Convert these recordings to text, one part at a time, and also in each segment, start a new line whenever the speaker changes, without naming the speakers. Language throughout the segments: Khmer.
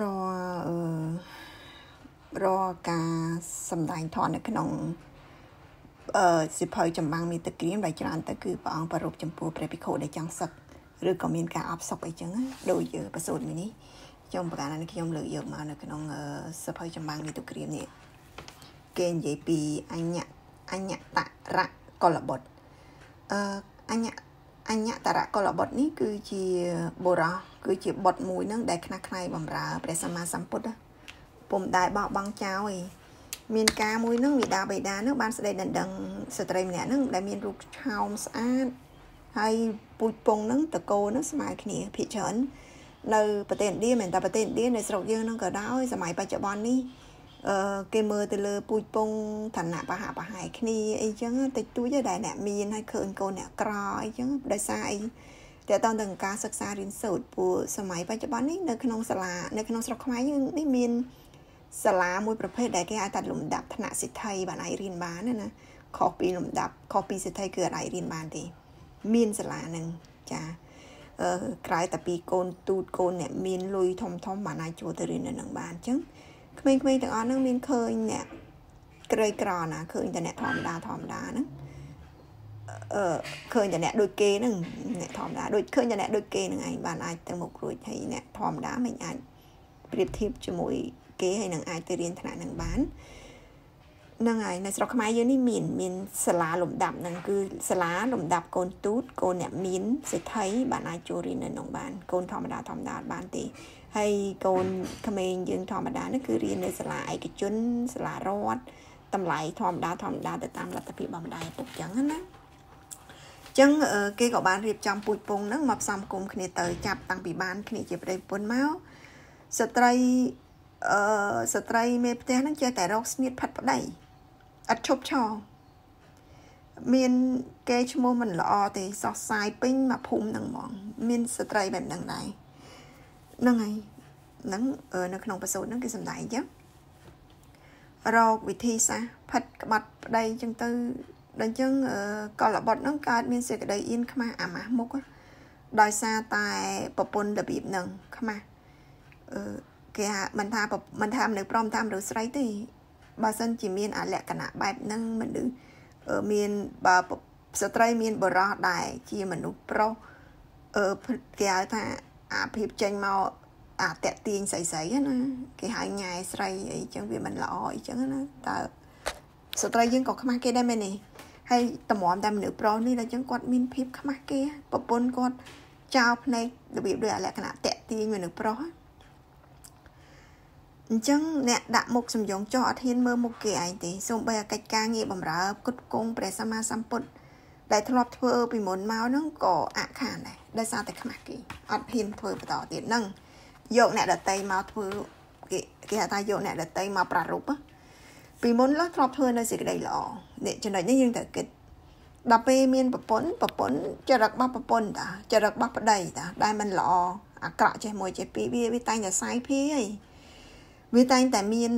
រអឺរការសម្ដែងធម៌នៅក្នុងអឺសិភៅចម្បាំងមេតក្រៀមដែលច្រើនទៅគឺព្រះអង្គប្រពចំពោះព្រះភិក្ខុដែលចង់សឹកឬក៏មានការអបសុកអីចឹងដូចយើងប្រសូតមីនេះខ្ញុំប្រកាសនេះខ្ញុំលើកយកមកនៅក្នុងសិភៅចម្បាំងមេតក្រៀមនេះគេនិយាយពីអញ្ញអញ្ញតរៈកុលបុត្រអឺអញ្ញ អញ្ញតរៈកុលបុត្រនេះគឺជាបុរសគឺជាបុត្រមួយនឹងដែលខ្នះខ្នែងបំរើព្រះសម្មាសម្ពុទ្ធពុំដែលបោះបង់ចោលឯងមានការមួយនឹងវិដាបេដានឹងបានស្ដីដណ្ដឹងស្ត្រីម្នាក់នឹងដែលមានរូបឆោមស្អាតហើយពូជពងនឹងតកោនឹងស្មើគ្នាភិកច្រើននៅប្រទេសឥណ្ឌាមិនតែប្រទេសឥណ្ឌានៅស្រុកយើងនឹងក៏ដោយសម័យបច្ចុប្បន្ននេះ អឺគេមើលទៅលើពូជពងឋានៈបហៈបហែគ្នាអីចឹងតិចតួចដែរអ្នកមានហើយឃើញកូនអ្នកក្រអីចឹងដោយសារអីតើតើនឹងការសិក្សារៀនសូត្រពួកសម័យបច្ចុប្បន្ននេះនៅក្នុងសាលានៅក្នុងស្រុកខ្មែរយើងនេះមានសាលាមួយប្រភេទដែលគេអាចតាត់លំដាប់ថ្នាក់សិទ្ធិបានឲ្យរៀនបានណាខុសពីលំដាប់ខុសពីសិទ្ធិគឺអាចរៀនបានទេមានសាលានឹងចាអឺក្រៅតែពីកូនទូតកូនអ្នកមានលុយធំធំបានអាចចូលទៅរៀននៅនឹងបានអញ្ចឹង ក្មេងៗទាំងអស់ហ្នឹងមានឃើញអ្នកក្រីក្រណាឃើញតែអ្នកធម្មតាធម្មតាហ្នឹងអឺឃើញតែអ្នកដូចគេហ្នឹងអ្នកធម្មតាដូចឃើញតែអ្នកដូចគេហ្នឹងឯងបានអាចទៅមុខរួចហើយអ្នកធម្មតាមិនអាចប្រៀបធៀបជាមួយគេហើយនឹងអាចទៅរៀនថ្នាក់នឹងបាន នឹងហើយនៅស្រុកខ្មែរយើងនេះមានមានសាលាលំដាប់ហ្នឹងគឺសាលាលំដាប់កូនទូតកូនអ្នកមានសេដ្ឋីបានអាចចូលរៀននៅក្នុងបានកូនធម្មតាធម្មតាបានទេហើយកូនក្មេងយើងធម្មតាហ្នឹងគឺរៀននៅសាលាឯកជនសាលារដ្ឋតម្លៃធម្មតាធម្មតាទៅតាមលទ្ធភាពបំដាយពុកចឹងណាចឹងគេក៏បានរៀបចំពូជពងហ្នឹងមកផ្សំគុំគ្នាទៅចាប់តាំងពីបានគ្នាជាប្តីប្រពន្ធមកស្ត្រីអឺស្ត្រីមេផ្ទះហ្នឹងចេះតែរកស្នៀតផាត់ប្តី អត់ឈប់ឈរមានគេឈ្មោះមិនល្អទេសោះសាយពេញមកភូមិហ្នឹងហ្មង មានស្ត្រីបែបហ្នឹងដែរហ្នឹងហើយហ្នឹងនៅក្នុងបសោតហ្នឹងគេសំដែងចឹងរកវិធីសាស្ត្រផិតក្បាត់ប្តីចឹងទៅដល់ចឹងកលបុតហ្នឹងកើតមានសេចក្តីអៀនខ្មាស់អាម៉ាស់មុខដោយសារតែប្រពន្ធរបៀបហ្នឹងខ្មាស់អឺគេថាមិនថាមិនថាមនុស្សព្រមតាមឬស្រីទេ បើសិនជាមានអាលក្ខណៈបែបហ្នឹងមនុស្សមានបើស្ត្រីមានបរោះដែរជាមនុស្សប្រុសអឺគេហៅថាអាភាពចេញមកអាតាក់ទាញស្រីស្រីណាគេហៅញ៉ែស្រីអីចឹងវាមិនល្អអីចឹងណាតើស្ត្រីយើងក៏ខ្មាស់គេដែរមែនទេហើយតម្រាំតែមនុស្សប្រុសនេះដល់ចឹងគាត់មានភាពខ្មាស់គេប្រពន្ធគាត់ចោលភ្នែករបៀបដូចអាលក្ខណៈតាក់ទាញមនុស្សប្រុស អញ្ចឹងអ្នកដាក់មុខសំយងចោះអត់ហ៊ានមើលមុខគេឯងទេសូម្បីអាកិច្ចការងារបម្រើគុតគង់ព្រះសម្មាសម្ពុទ្ធដែលធ្លាប់ធ្វើពីមុនមកហ្នឹងក៏អខានដែរដោយសារតែខ្មាស់គេអត់ហ៊ានធ្វើបន្តទៀតហ្នឹងយកអ្នកដតីមកធ្វើគេគេហៅថាយកអ្នកដតីមកប្រារព្ធពីមុនឡើធ្លាប់ធ្វើនៅសេចក្តីល្អនេះចំណុចនេះយើងត្រូវគិតដល់ពេលមានប្រពន្ធប្រពន្ធចរិតរបស់ប្រពន្ធតាចរិតរបស់ប្តីតាដែលมันល្អអាក្រក់ចេះមួយចេះពីរវាវាតែងតែសាយភាហី វាតែងតែមាន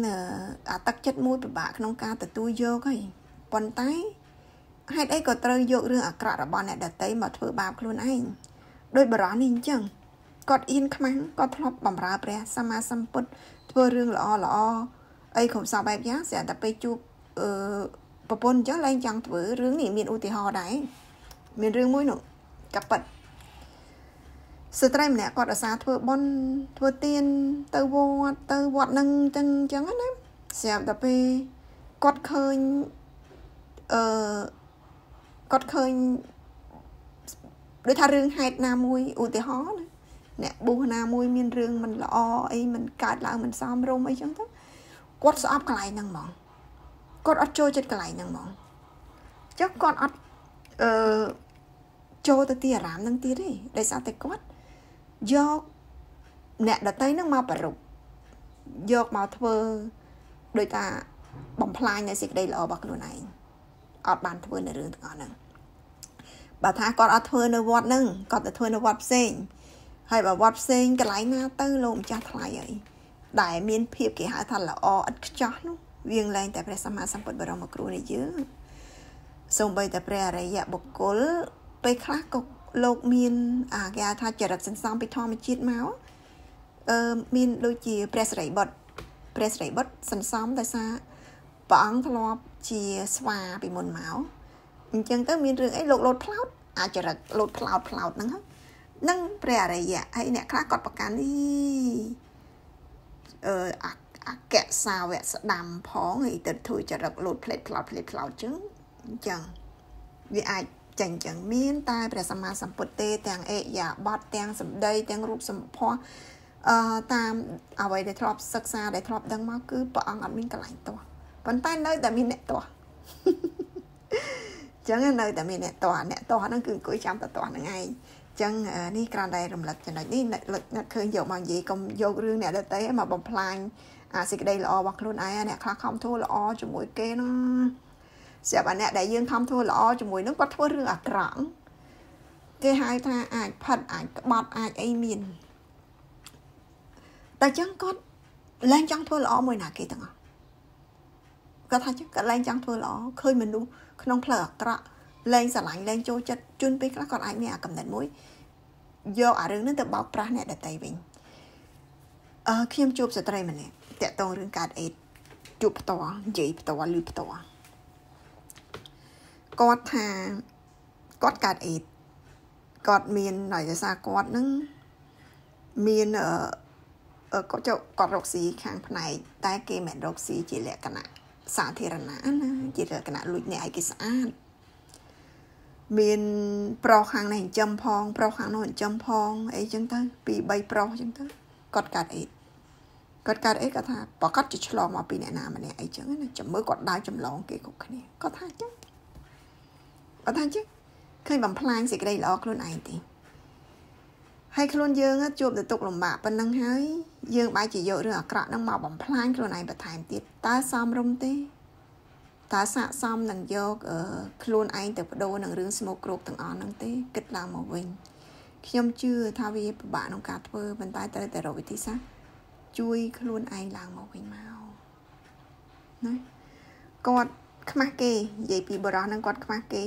អាទឹកចិត្តមួយពិបាកក្នុងការទទួលយកហើយប៉ុន្តែហេតុអីក៏ត្រូវយករឿងអាក្រក់របស់អ្នកដតីមកធ្វើបាបខ្លួនឯងដោយបរោះនេះអញ្ចឹងគាត់អៀនខ្មាំងគាត់ធ្លាប់បំរើព្រះសម្មាសម្ពុទ្ធធ្វើរឿងល្អល្អអីគ្រប់សពបែបយ៉ាងស្រាប់តែពេលជួបអឺប្រពន្ធអញ្ចឹងឡើងចង់ធ្វើរឿងនេះមានឧទាហរណ៍ដែរមានរឿងមួយនោះកាប៉ិត ស្ត្រីម្នាក់គាត់អាសាធ្វើបុណ្យធ្វើទានទៅវត្តទៅវត្តនឹងចឹងចឹងណាស្រាប់តែពេលគាត់ឃើញអឺគាត់ឃើញដូចថារឿងហេតុណាមួយឧទាហរណ៍ណាអ្នកប៊ូណាមួយមានរឿងមិនល្អអីមិនកើតឡើងមិនសមរម្យអីចឹងទៅគាត់ស្អប់កន្លែងហ្នឹងហ្មងគាត់អត់ចូលចិត្តកន្លែងហ្នឹងហ្មងចុះគាត់អត់អឺចូលទៅទីអារាមហ្នឹងទៀតទេដោយសារតែគាត់ យកអ្នកដតីនឹងមកប្ររពយកមកធ្វើដោយថាបំផ្លាញនៅសេចក្តីល្អរបស់ខ្លួនឯងអត់បានធ្វើនៅរឿងទាំងអស់ហ្នឹងបើថាគាត់អត់ធ្វើនៅវត្តហ្នឹងគាត់ទៅធ្វើនៅវត្តផ្សេងហើយបើវត្តផ្សេងកន្លែងណាទៅលោកម្ចាស់ថ្លៃហើយដែលមានភាពគេហៅថាល្អឥតខ្ចោះនោះវាងលែងតែព្រះសម្មាសម្ពុទ្ធបរមគ្រូនៃយើងសូម្បីតែព្រះអរិយបុគ្គលពេលខ្លះក៏ លោកមានអាគេថាចរិតសន្សំពីធម្មជាតិមកអឺមានដូចជាព្រះសិរីបុត្រព្រះសិរីបុត្រសន្សំដោយសារព្រះអង្គធ្លាប់ជាស្វាពីមុនមកអញ្ចឹងទៅមានរឿងអីលោកលោតផ្លោកអាចរិតលោតផ្លោកផ្លោកហ្នឹងហ្នឹងព្រះអរិយៈហើយអ្នកខ្លះគាត់ប្រកាន់នេះអឺអកសាវៈស្ដាំផងហើយទៅធ្វើចរិតលោតផ្លេតផ្លោកផ្លេតផ្លោកចឹងអញ្ចឹងវាអាច ចេញចឹងមានតែព្រះសម្មាសម្ពុទ្ធទេទាំងអេយ៉ាបតទាំងសម្ដីទាំងរូបសម្ផស្សអឺតាមអ្វីដែលធ្លាប់សិក្សាដែលធ្លាប់ដឹងមកគឺព្រះអង្គអត់មានកន្លែងទាស់ប៉ុន្តែនៅតែមានអ្នកទាស់ចឹងនៅតែមានអ្នកទាស់អ្នកទាស់ហ្នឹងគឺអង្គុយចាំតទាស់ហ្នឹងឯងចឹងនេះគ្រាន់តែរំលឹកចំណុចនេះអ្នកឃើញយកមកនិយាយកុំយករឿងអ្នកដទៃមកបំផ្លាញអាសេចក្តីល្អរបស់ខ្លួនឯងអ្នកខ្លះខំធ្វើល្អជាមួយគេណា ស្រាប់អាអ្នកដែលយើងខំធ្វើល្អជាមួយនឹងគាត់ធ្វើរឿងអាក្រក់គេហៅថាអាចផិតអាចក្បត់អាចអីមានតែចឹងគាត់លែងចង់ធ្វើល្អមួយណាគេទាំងអស់គាត់ថាចឹងគាត់លែងចង់ធ្វើល្អឃើញមនុស្សក្នុងផ្លូវអាក្រក់លែងស្រឡាញ់លែងចូលចិត្តជន់ពេលខ្លះគាត់អាចមានអាកំណត់មួយយកអារឿងនេះទៅបោកប្រាស់អ្នកដតីវិញអឺខ្ញុំជួបស្ត្រីម្នាក់តាក់ទងរឿងកាត់អេតជួបផ្ទាល់និយាយផ្ទាល់ឬផ្ទាល់ គាត់ថាគាត់កាត់អេតគាត់មានដោយសារគាត់នឹងមានអឺគាត់ចុះគាត់រកស៊ីខាងផ្នែកតែគេមិនរកស៊ីជាលក្ខណៈសាធារណៈណាជាលក្ខណៈលួចអ្នកឲ្យគេស្អាតមានប្រុសខាងនេះចិញ្ចឹមផងប្រុសខាងនោះចិញ្ចឹមផងអីចឹងទៅពី3ប្រុសចឹងទៅគាត់កាត់អេតគាត់កើតអីគាត់ថាប្រកាសជាឆ្លងមកពីអ្នកណាម្នាក់អីចឹងណាចាំមើលគាត់ដើរចម្លងគេគ្រប់គ្នាគាត់ថាចឹង គាត់ថាចឹងឃើញបំផ្លាញសេចក្តីល្អខ្លួនឯងទេហើយខ្លួនយើងជួបទៅទុកលំបាកប៉ុណ្ណឹងហើយយើងបែរជាយករឿងអាក្រក់ហ្នឹងមកបំផ្លាញខ្លួនឯងបន្ថែមទៀតតើសមរម្យទេតើស័កសមនឹងយកខ្លួនឯងទៅបដូរនឹងរឿងស្មោកគ្រោកទាំងអស់ហ្នឹងទេគិតឡើងមកវិញខ្ញុំជឿថាវាពិបាកក្នុងការធ្វើប៉ុន្តែត្រូវតែរកវិធីសាស្ត្រជួយខ្លួនឯងឡើងមកវិញមកណាគាត់ខ្មាស់គេនិយាយពីបរោះហ្នឹងគាត់ខ្មាស់គេ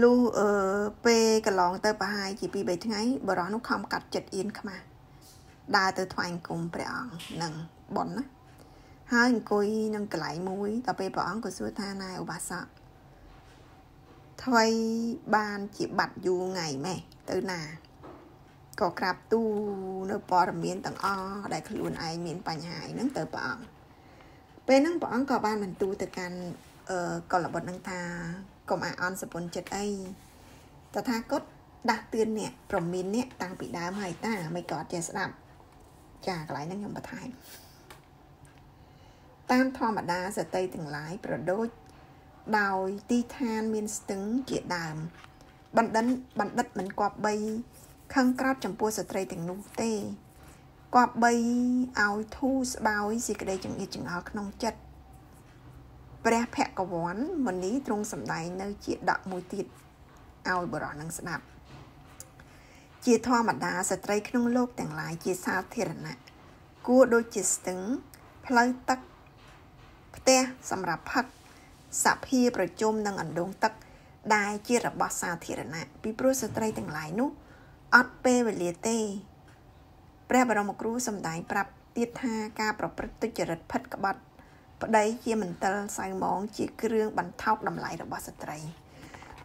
លុះអឺពេលកន្លងទៅប្រហែលជា2 3ថ្ងៃបរោះនោះខំកាត់ចិត្តអៀនខ្មាស់ដើរទៅថ្វាយអង្គមព្រះអង្គនឹងប៉ុនណាហើយអង្គុយនឹងកន្លែងមួយដល់ពេលព្រះអង្គក៏សួរថាណែឧបាសកថ្មីបានជាបាត់យូរថ្ងៃម៉េះទៅណាក៏ក្រាបទូនៅព័ត៌មានទាំងអស់ដែលខ្លួនឯងមានបញ្ហាហ្នឹងទៅព្រះអង្គពេលហ្នឹងព្រះអង្គក៏បានបន្ទូលទៅកាន់អឺកុលបុត្រនឹងថាកុំអាអន់សពុនចិត្តអីតថាគតដាស់តឿនអ្នកប្រមានអ្នកតាំងពីដើមហើយតាមិនក៏អត់ចេះស្ដាប់ចាកន្លែងហ្នឹងខ្ញុំបន្ថែមតាមធម្មតាសតិទាំងឡាយប្រដូចដោយទីឋានមានស្ទឹងជាដើមបណ្ឌិតបណ្ឌិតមិនគប្បីខឹងក្រោតចំពោះស្ត្រីទាំងនោះទេគប្បីឲ្យធូរស្បើយសេចក្តីចង្អៀតចង្អល់ក្នុងចិត្ត ព្រះភគវ័នមនីទ្រង់សម្ដែងនៅជាដកមួយទៀតឲ្យបរោះនឹងស្ដាប់ ជាធម្មតាស្ត្រីក្នុងលោកទាំងឡាយជាសាធារណៈគួរដូចជាស្ទឹងផ្លូវទឹកផ្ទះសម្រាប់ផឹកសភាប្រជុំនិងអណ្ដូងទឹកដែលជារបស់សាធារណៈពីព្រោះស្ត្រីទាំងឡាយនោះអត់ពេលវេលាទេព្រះបរមគ្រូសម្ដែងប្រាប់ទៀតថាការប្រព្រឹត្តទុច្ចរិតផិតក្បត់ ប្តីជាមន្ទិលសៅមងជាគ្រឿងបន្ថោកតម្លៃរបស់ស្ត្រី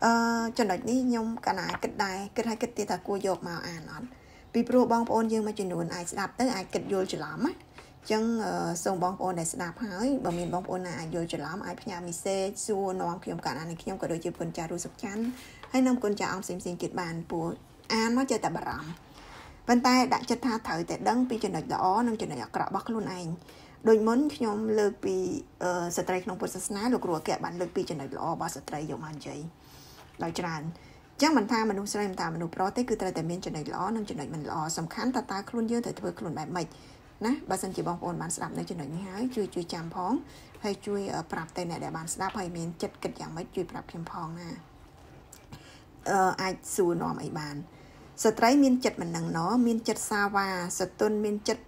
អឺចំណុចនេះខ្ញុំកណាគិតដែរគិតឲ្យគិតទៀតថាគួរយកមកអានអត់ពីព្រោះបងប្អូនយើងមួយចំនួនអាចស្ដាប់ទៅអាចគិតយល់ច្រឡំណាចឹងសូមបងប្អូនដែលស្ដាប់ហើយបើមានបងប្អូនណាអាចយល់ច្រឡំអាចផ្ញើមីសេចសួរនាំខ្ញុំកាលណានេះខ្ញុំក៏ដូចជាគុណចាស់រូសុខច័ន្ទហើយនាំគុណចាស់អង្គផ្សេងផ្សេងទៀតបានព្រោះអានមកចេះតែបារម្ភប៉ុន្តែដាក់ចិត្តថាត្រូវតែដឹងពីចំណុចល្អនិងចំណុចអាក្រក់របស់ខ្លួនឯង ដូចមុនខ្ញុំលើកពីស្ត្រីក្នុងពុទ្ធសាសនាលោកគ្រូអគ្គបានលើកពីចំណុចល្អរបស់ស្ត្រីយកមកនិយាយដោយច្រើនចឹងមិនថាមនុស្សស្រីមិនថាមនុស្សប្រុសទេគឺត្រូវតែមានចំណុចល្អនិងចំណុចមិនល្អសំខាន់តើតើខ្លួនយើងត្រូវធ្វើខ្លួនបែបម៉េចណាបើសិនជាបងប្អូនបានស្ដាប់នៅចំណុចនេះហើយជួយជួយចាំផងហើយជួយប្រាប់ទៅអ្នកដែលបានស្ដាប់ហើយមានចិត្តគិតយ៉ាងម៉េចជួយប្រាប់ខ្ញុំផងណាអឺអាចសួរនាំអីបានស្ត្រីមានចិត្តមិននឹងណមានចិត្តសាវ៉ាសតុនមានចិត្ត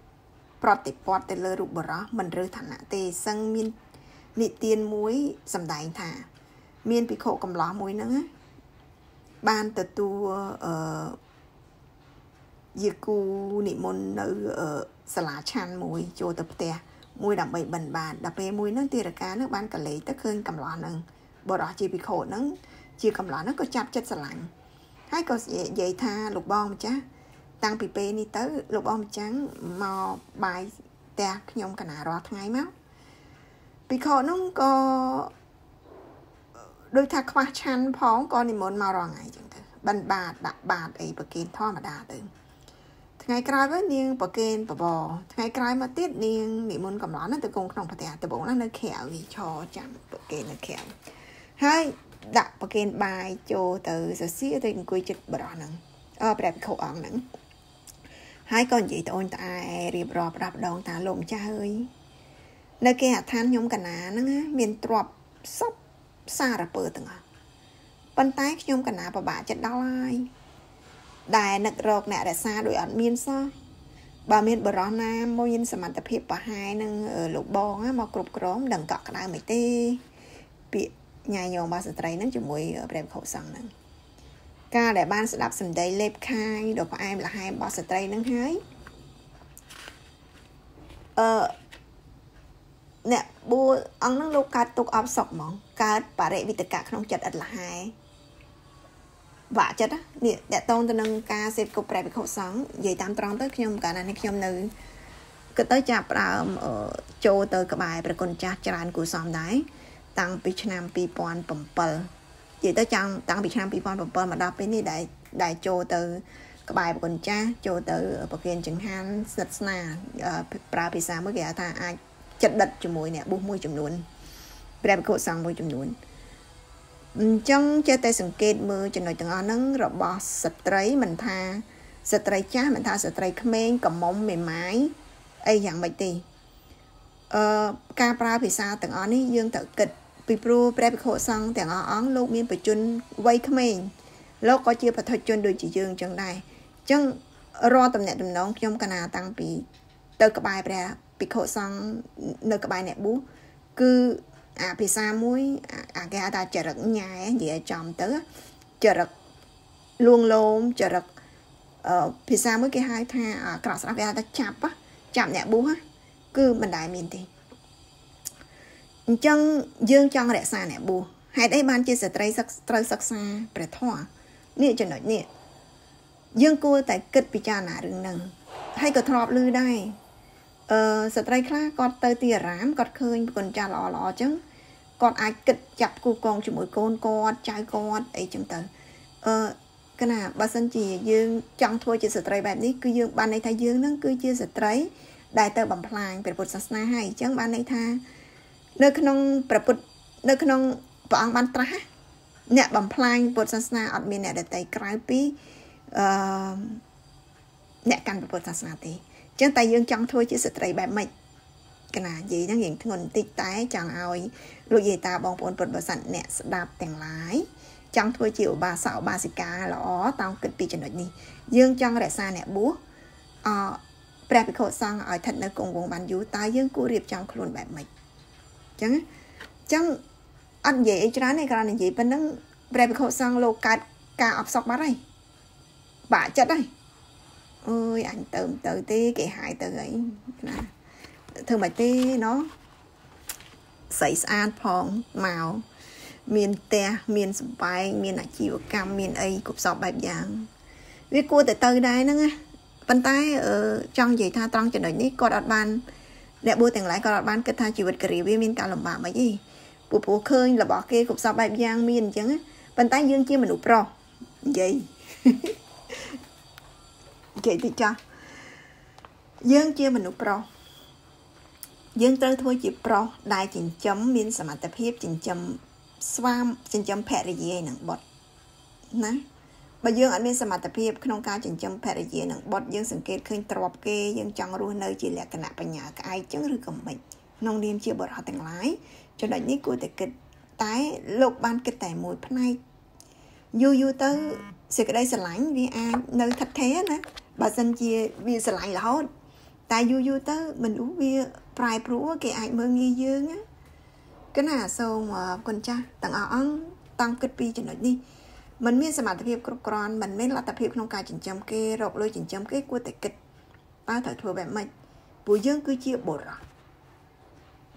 ប្រតិបត្តិទៅលើរូបបរោះមិនរើសឋានៈទេសឹងមាននិទានមួយសម្ដែងថា មានភិក្ខុកំឡោះមួយហ្នឹងបានទទួលអឺយាគូនិមន្តនៅសាលាឆាន់មួយចូលទៅផ្ទះមួយដើម្បីបិណ្ឌបាតដល់ពេលមួយហ្នឹងទីរកាហ្នឹងបានកលេចទៅឃើញកំឡោះហ្នឹងបរោះជាភិក្ខុហ្នឹងជាកំឡោះហ្នឹងក៏ចាប់ចិត្តស្រឡាញ់ហើយក៏និយាយថាលោកបងម្ចាស់ តាំងពីពេលនេះទៅលោកបងម្ចាស់មកបាយផ្ទះខ្ញុំកណារាល់ថ្ងៃមកភិក្ខុនោះក៏ដូចថាខ្វះឆាន់ផងក៏និមន្តមករាល់ថ្ងៃចឹងទៅបិណ្ឌបាតដាក់បាតអីប្រគេនធម្មតាទៅថ្ងៃក្រោយវិញនាងប្រគេនបបរថ្ងៃក្រោយមកទៀតនាងនិមន្តកំឡោះទៅគង់ក្នុងផ្ទះដំបងនៅក្រៅនេះឈរចាំប្រគេននៅក្រៅហើយដាក់ប្រគេនបាយចូលទៅសសៀទៅអង្គុយចិត្តបរោះហ្នឹងអឺព្រះភិក្ខុអង្គហ្នឹង ហើយក៏និយាយទៅអូនត្អែរៀបរាប់ដាប់ដងតាលោកម្ចាស់អើយនៅគេអាឋានខ្ញុំកណាហ្នឹងមានទ្របសពសារពើទាំងអស់ប៉ុន្តែខ្ញុំកណាពិបាកចិត្តដល់ហើយដែលនឹករកអ្នករក្សាដោយអត់មានសោះបើមានបរោះណាមួយមានសមត្ថភាពប្រហែលនឹងលោកបងមកគ្រប់គ្រងដឹងកក់ក្ដៅមិនទេពាក្យញ៉ាយញោមរបស់ស្ត្រីនឹងជាមួយព្រះវិខុសង្ឃនឹង ការដែលបានស្ដាប់សម្ដីលេបខាយដ៏ផ្អែមល្ហែមរបស់ស្ត្រីនឹងហើយអឺអ្នកបួអង្គនឹងលោកកើតទុកអបសុកហ្មងកើតបរិវិតកៈក្នុងចិត្តឥតលហែបាក់ចិត្តនេះតកតងទៅនឹងការសេពគប់ព្រះវិខុសង្ឃនិយាយតាមត្រង់ទៅខ្ញុំកាលណានេះខ្ញុំនៅក៏ទៅចាប់ដើមចូលទៅក្បែរប្រគុណចាស់ច្រើនគូសំដែរតាំងពីឆ្នាំ2007 និយាយទៅចាំតាំងពីឆ្នាំ2007មកដល់ពេលនេះដែលដែលចូលទៅ ក្បែរប្រគុណចាស់ចូលទៅ ប្រគិនចង្ហាន់ស្និទ្ធស្នាលប្រើភាសាមួយគេហៅថាអាចចិត្តដិតជាមួយអ្នកបុះមួយចំនួនព្រះភិក្ខុសង្ឃមួយចំនួនអញ្ចឹងចេះតែសង្កេតមើលចំណុចទាំងអស់ហ្នឹងរបស់ស្ត្រីមិនថាស្ត្រីចាស់មិនថាស្ត្រីក្មេងកំមុំមេម៉ាយអីយ៉ាងម៉េចទេអឺការប្រើភាសាទាំងអស់នេះយើងត្រូវគិត ពីព្រោះព្រះភិក្ខុសង្ឃទាំងអស់អង្គលោកមានបជនវ័យក្មេងលោកក៏ជាបឋិជនដូចជាយើងអញ្ចឹងដែរអញ្ចឹងរាល់តំណែងតំណងខ្ញុំកណាតាំងពី ទៅក្បែរព្រះភិក្ខុសង្ឃនៅក្បែរអ្នកប៊ូគឺអាភាសាមួយអាគេហៅថាចរិតញ៉ែនិយាយចំទៅចរិតលួងលោមចរិតអឺភាសាមួយគេហៅថាក្រក់ស្ដាប់គេហៅថាចាប់ចាប់អ្នកប៊ូគឺមិនដែលមានទេ អញ្ចឹងយើងចង់រក្សាអ្នកប៊ូហេតុអីបានជាស្ត្រីត្រូវសិក្សាព្រះធម៌នេះចំណុចនេះយើងគួរតែគិតពិចារណារឿងហ្នឹងហើយក៏ធ្លាប់ឮដែរអឺស្ត្រីខ្លះគាត់ទៅទីអារាមគាត់ឃើញប្រគុណចាស់ល្អល្អអញ្ចឹងគាត់អាចគិតចាប់គូកងជាមួយកូនគាត់ចៅគាត់អីចឹងទៅអឺកណាបើសិនជាយើងចង់ធ្វើជាស្ត្រីបែបនេះគឺយើងបានន័យថាយើងនឹងគឺជាស្ត្រីដែលទៅបំផ្លាញព្រះពុទ្ធសាសនាហើយអញ្ចឹងបានន័យថា នៅក្នុងព្រះពុទ្ធនៅក្នុងព្រះអង្គបានត្រាស់អ្នកបំផ្លាញពុទ្ធសាសនាអត់មានអ្នកដតីក្រៅពីអឺអ្នកកាន់ពុទ្ធសាសនាទេចឹងតែយើងចង់ធ្វើជាស្ត្រីបែបម៉េចកណានិយាយហ្នឹងរៀងធ្ងន់បន្តិចតែចង់ឲ្យលោកយាយតាបងប្អូនពុទ្ធបរិស័ទអ្នកស្ដាប់ទាំងឡាយចង់ធ្វើជាឧបាសកឧបាសិកាល្អតោងគិតពីចំណុចនេះយើងចង់រក្សាអ្នកបួសអព្រះភិក្ខុសង្ឃឲ្យស្ថិតនៅគង់វងបានយូរតើយើងគួររៀបចំខ្លួនបែបម៉េច ចឹងចឹងអត់និយាយអីច្រើនទេគ្រាន់តែនិយាយប៉ុណ្ណឹងព្រះភិក្ខុសង្ឃលោកកើតការអបសក់បាត់ហើយបាក់ចិត្តហើយអើយអញទៅទៅទេគេហាយទៅអីណាធ្វើមិនទេណោះស្អីស្អាតផងមកមានផ្ទះមានសំបែងមានអាជីវកម្មមានអីគ្រប់សពបែបយ៉ាង វាគួរតែទៅដែរហ្នឹងណាប៉ុន្តែចង់និយាយថាត្រង់ចំណុចនេះគាត់អត់បាន អ្នកបួសទាំងឡាយគាត់អត់បានគិតថាជីវិតការីវាមានការលំបាកមិនអីពូព្រោះឃើញរបស់គេគ្រប់សពបែបយ៉ាងមានអញ្ចឹងប៉ុន្តែយើងជាមនុស្សប្រុសនិយាយនិយាយតិចចាស់យើងជាមនុស្សប្រុសយើងត្រូវធ្វើជាប្រុសដែលចិញ្ចឹមមានសមត្ថភាពចិញ្ចឹមស្វាមចិញ្ចឹមភរិយានឹងបុត្រណា បើយើងអត់មានសមត្ថភាពក្នុងការចិញ្ចឹមភរិយានឹងបុត្រយើងសង្កេតឃើញទ្របគេយើងចង់រស់នៅជាលក្ខណៈបញ្ញាក្អែកចឹងឬក៏មិនក្នុងនាមជាបរិសុទ្ធទាំងឡាយចំណុចនេះគួរតែគិតតែលោកបានគិតតែមួយផ្នែកយូរយូរទៅសេចក្តីស្រឡាញ់វាអាចនៅថិតថេរណាបើសិនជាវាស្រឡាញ់រហូតតែយូរយូរទៅមនុស្សវាប្រែប្រួលគេអាចមើលងាយយើងណាកណាសូមគុណចាស់ទាំងអស់អង្គតាំងគិតពីចំណុចនេះ มันមានសមត្ថភាពគ្រប់គ្រាន់មិនមានលទ្ធភាពក្នុងការចិញ្ចឹមគេរកលុយចិញ្ចឹមគេគួរតែគិតតើត្រូវធ្វើបែបម៉េចពួកយើងគឺជាបុរស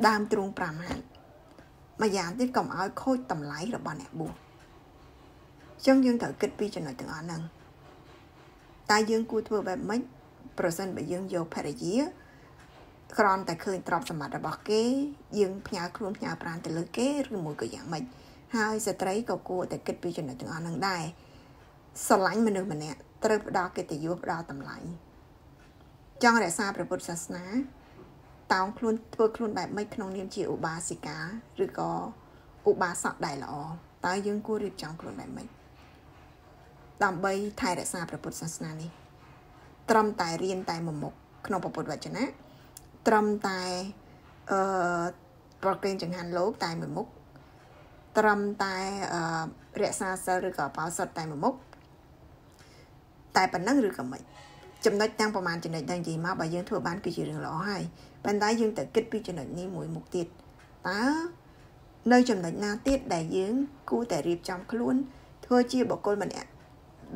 ដើមទ្រូង5ហែកម្យ៉ាងទៀតកុំឲ្យខូចតម្លៃរបស់អ្នកបួសចឹងយើងត្រូវគិតពីចំណុចទាំងអស់ហ្នឹងតើយើងគួរធ្វើបែបម៉េចប្រសិនបើយើងយកភរិយាក្រំតែឃើញទ្រព្យសម្បត្តិរបស់គេ យើងផ្ញើខ្លួនផ្ញើប្រាណទៅលើគេឬមួយក៏យ៉ាងម៉េច ហើយស្ត្រីក៏គួរតែគិតពីចំណុចទាំងអស់ហ្នឹងដែរស្រឡាញ់មនុស្សម្នាក់ត្រូវផ្ដល់កិត្តិយសផ្ដល់តម្លៃចង់រក្សាព្រះពុទ្ធសាសនាតោងខ្លួនធ្វើខ្លួនបែបម៉េចក្នុងនាមជាឧបាសិកាឬក៏ឧបាសកដែលល្អតើយើងគួររៀបចំខ្លួនបែបម៉េចដើម្បីថែរក្សាព្រះពុទ្ធសាសនានេះត្រឹមតែរៀនតែមួយមុខក្នុងពុទ្ធវចនៈត្រឹមតែអឺប្រកេនចង្ហាន់លោកតែមួយមុខ ត្រឹមតែអឺរក្សាសិលឬក៏បោសុតតែមួយមុខតែប៉ុណ្ណឹងឬក៏មិនចំណុចទាំងប្រមាណចំណុចដែលនិយាយមកបើយើងធ្វើបានគឺជារឿងល្អហើយប៉ុន្តែយើងត្រូវគិតពីចំណុចនេះមួយមុខទៀតតើនៅចំណុចណាទៀតដែលយើងគួរតែរៀបចំខ្លួនធ្វើជាបុគ្គលម្នាក់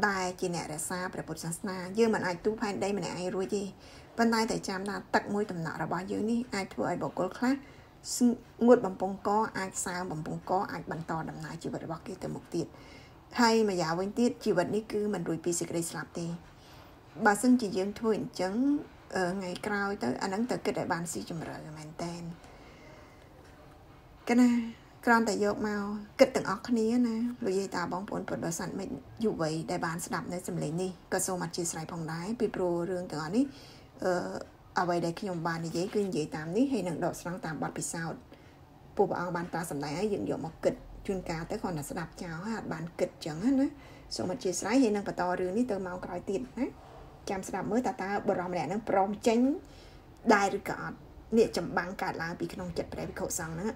ដែលជាអ្នករក្សាព្រះពុទ្ធសាសនាយើងមិនអាចទូផែនដីម្នាក់ឯងរួចទេប៉ុន្តែតែចាំថាទឹកមួយដំណក់របស់យើងនេះអាចធ្វើឲ្យបុគ្គលខ្លះ ងួតបំពង់កអាចសើមបំពង់កអាចបន្តដំណើរជីវិតរបស់គេទៅមុខទៀតហើយម្យ៉ាងវិញទៀតជីវិតនេះគឺមិនរួចពីសេចក្តីស្លាប់ទេបើសិនជាយើងធ្វើអញ្ចឹងថ្ងៃក្រោយទៅអាហ្នឹងទៅគិតឲ្យបានស៊ីជម្រៅមែនតែនកណាគ្រាន់តែយកមកគិតទាំងអស់គ្នាណាលោកយាយតាបងប្អូនពុទ្ធបរិស័ទមិញយុវ័យដែលបានស្ដាប់នៅសម្លេងនេះក៏សូមអធិស្ឋានផងដែរពីព្រោះរឿងទាំងអស់នេះអឺ អ្វីដែលខ្ញុំបាននិយាយគឺនិយាយតាមនេះហើយនឹងដកស្រង់តាមបទពិសោធន៍ពួកព្រះអង្គបានតាសម្ដែងឲ្យយើងយកមកគិតជួនកាលទៅគ្រាន់តែស្ដាប់ចោលហើយអត់បានគិតចឹងណាសូមអធិស្ឋានហើយនឹងបន្តរឿងនេះទៅមកក្រោយទៀតណាចាំស្ដាប់មើលតើតើបរិមម្នាក់នឹងព្រមចេញដែរឬក៏អត់នេះចម្បាំងកើតឡើងពីក្នុងចិត្តព្រះវិខុសង្ឃហ្នឹង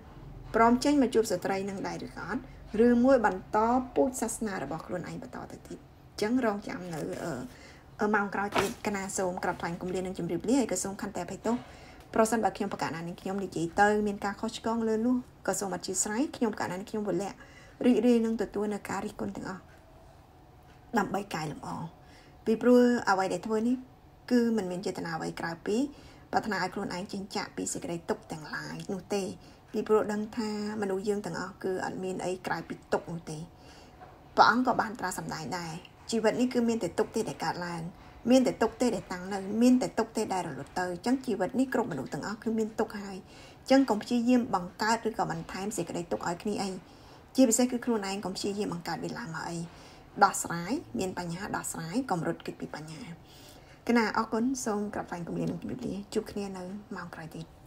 ព្រមចេញមកជួបស្ត្រីនឹងដែរឬក៏អត់ឬមួយបន្តពូជសាសនារបស់ខ្លួនឯងបន្តទៅទៀតអញ្ចឹងរងចាំនៅអឺ ម៉ោងក្រោយទៀតកណាសូមក្រាបថ្លែងគម្រាមនឹងជម្រាបលាហើយក៏សូមខន្តីអភ័យទោសប្រសិនបើខ្ញុំប្រកាសណានឹងខ្ញុំនិយាយទៅមានការខុសឆ្គងលើនោះក៏សូមអធិស្ឋានខ្ញុំប្រកាសណានឹងខ្ញុំវលៈរីករាយនឹងទទួលនៅការរិះគន់ទាំងអស់ដើម្បីកែលម្អពីព្រោះអ្វីដែលធ្វើនេះគឺมันមានចេតនាអ្វីក្រៅពីប្រាថ្នាឲ្យខ្លួនឯងចិញ្ចាក់ពីសេចក្តីទុកទាំងឡាយនោះទេពីព្រោះដឹងថាមនុស្សយើងទាំងអស់គឺអត់មានអីក្រៅពីទុកនោះទេព្រះអង្គក៏បានត្រាស់សម្ដែងដែរ ជីវិតនេះគឺមានតែទុកទេដែលកើតឡើងមានតែទុកទេដែលតាំងនៅមានតែទុកទេដែលរលត់ទៅអញ្ចឹងជីវិតនេះគ្រប់មនុស្សទាំងអស់គឺមានទុកហើយអញ្ចឹងកុំព្យាយាមបង្កើតឬក៏បន្ថែមសេចក្តីទុកឲ្យគ្នាអីជាពិសេសគឺខ្លួនឯងកុំព្យាយាមបង្កើតវាឡើងមកអីដោះស្រាយមានបញ្ហាដោះស្រាយកុំរត់គេចពីបញ្ហាគណៈអរគុណសូមក្រាបថ្លែងគម្រាមជម្រាបលាជួបគ្នានៅម៉ោងក្រោយទៀត